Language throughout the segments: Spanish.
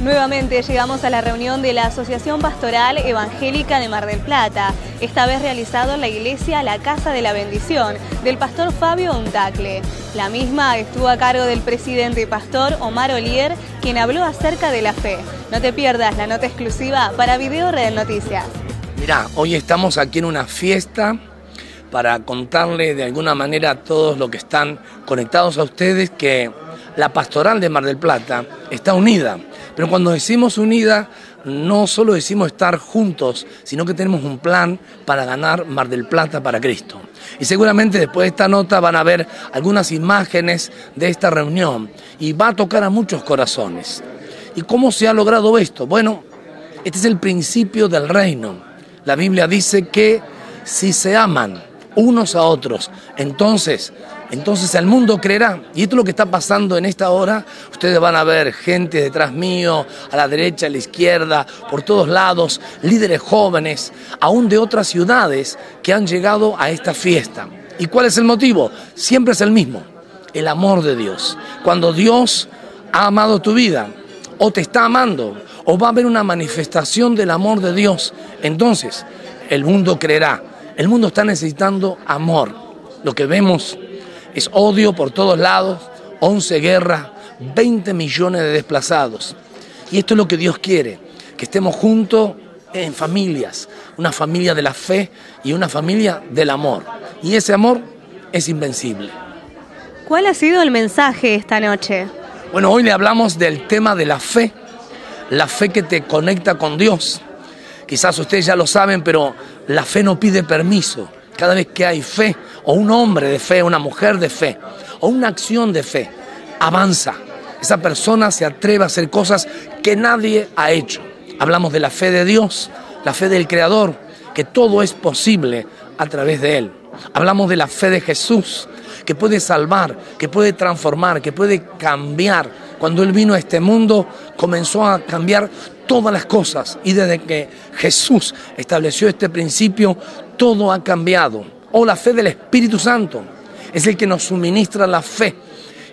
Nuevamente llegamos a la reunión de la Asociación Pastoral Evangélica de Mar del Plata, esta vez realizado en la iglesia La Casa de la Bendición, del pastor Fabio Untacle. La misma estuvo a cargo del presidente pastor Omar Olier, quien habló acerca de la fe. No te pierdas la nota exclusiva para Video Red Noticias. Mirá, hoy estamos aquí en una fiesta para contarle de alguna manera a todos los que están conectados a ustedes que la pastoral de Mar del Plata está unida pero cuando decimos unida, no solo decimos estar juntos, sino que tenemos un plan para ganar Mar del Plata para Cristo. Y seguramente después de esta nota van a ver algunas imágenes de esta reunión y va a tocar a muchos corazones. ¿Y cómo se ha logrado esto? Bueno, este es el principio del reino. La Biblia dice que si se aman unos a otros, entonces entonces el mundo creerá. Y esto es lo que está pasando en esta hora. Ustedes van a ver gente detrás mío, a la derecha, a la izquierda, por todos lados, líderes jóvenes, aún de otras ciudades que han llegado a esta fiesta. ¿Y cuál es el motivo? Siempre es el mismo, el amor de Dios. Cuando Dios ha amado tu vida, o te está amando, o va a haber una manifestación del amor de Dios, entonces el mundo creerá. El mundo está necesitando amor. Lo que vemos es odio por todos lados, 11 guerras, 20 millones de desplazados. Y esto es lo que Dios quiere, que estemos juntos en familias, una familia de la fe y una familia del amor. Y ese amor es invencible. ¿Cuál ha sido el mensaje esta noche? Bueno, hoy le hablamos del tema de la fe, la fe que te conecta con Dios. Quizás ustedes ya lo saben, pero la fe no pide permiso. Cada vez que hay fe, o un hombre de fe, una mujer de fe, o una acción de fe, avanza. Esa persona se atreve a hacer cosas que nadie ha hecho. Hablamos de la fe de Dios, la fe del Creador, que todo es posible a través de Él. Hablamos de la fe de Jesús, que puede salvar, que puede transformar, que puede cambiar. Cuando Él vino a este mundo, comenzó a cambiar todas las cosas. Y desde que Jesús estableció este principio, todo ha cambiado. O la fe del Espíritu Santo es el que nos suministra la fe.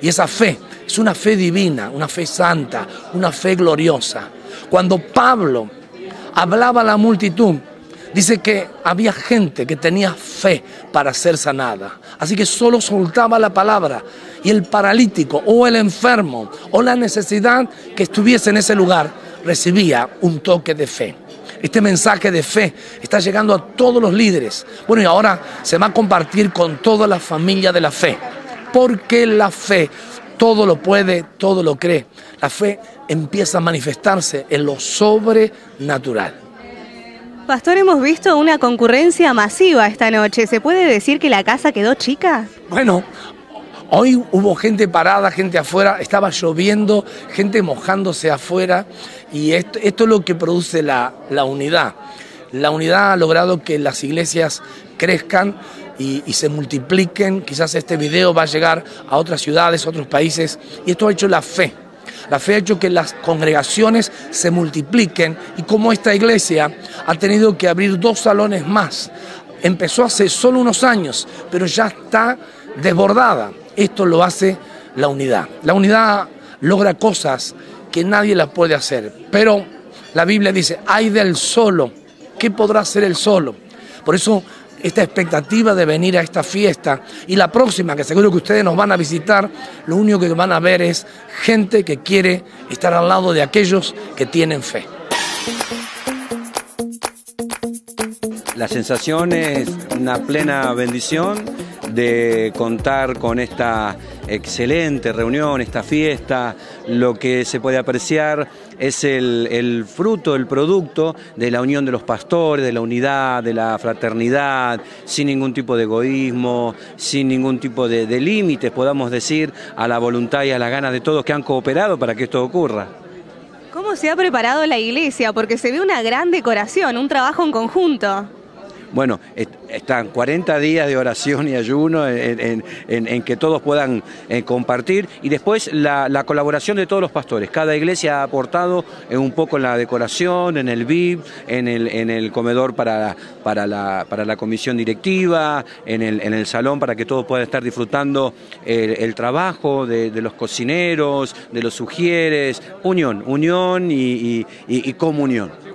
Y esa fe es una fe divina, una fe santa, una fe gloriosa. Cuando Pablo hablaba a la multitud, dice que había gente que tenía fe para ser sanada. Así que solo soltaba la palabra y el paralítico o el enfermo o la necesidad que estuviese en ese lugar recibía un toque de fe. Este mensaje de fe está llegando a todos los líderes. Bueno, y ahora se va a compartir con toda la familia de la fe. Porque la fe todo lo puede, todo lo cree. La fe empieza a manifestarse en lo sobrenatural. Pastor, hemos visto una concurrencia masiva esta noche. ¿Se puede decir que la casa quedó chica? Bueno, Hoy hubo gente parada, gente afuera, estaba lloviendo, gente mojándose afuera y esto, es lo que produce la, unidad. La unidad ha logrado que las iglesias crezcan y, y, se multipliquen. Quizás este video va a llegar a otras ciudades, a otros países y esto ha hecho la fe. La fe ha hecho que las congregaciones se multipliquen y como esta iglesia ha tenido que abrir dos salones más. Empezó hace solo unos años, pero ya está desbordada. Esto lo hace la unidad. La unidad logra cosas que nadie las puede hacer. Pero la Biblia dice, hay del solo. ¿Qué podrá hacer el solo? Por eso esta expectativa de venir a esta fiesta y la próxima, que seguro que ustedes nos van a visitar, lo único que van a ver es gente que quiere estar al lado de aquellos que tienen fe. La sensación es una plena bendición de contar con esta excelente reunión, esta fiesta. Lo que se puede apreciar es el, fruto, el producto de la unión de los pastores, de la unidad, de la fraternidad, sin ningún tipo de egoísmo, sin ningún tipo de, límites, podamos decir, a la voluntad y a las ganas de todos que han cooperado para que esto ocurra. ¿Cómo se ha preparado la iglesia? Porque se ve una gran decoración, un trabajo en conjunto. Bueno, están 40 días de oración y ayuno en, que todos puedan eh, compartir y después la, colaboración de todos los pastores. Cada iglesia ha aportado un poco en la decoración, en el VIP, en el, comedor para, para, la, comisión directiva, en el, en el salón para que todos puedan estar disfrutando el, trabajo de, los cocineros, de los sugieres, unión, unión y comunión.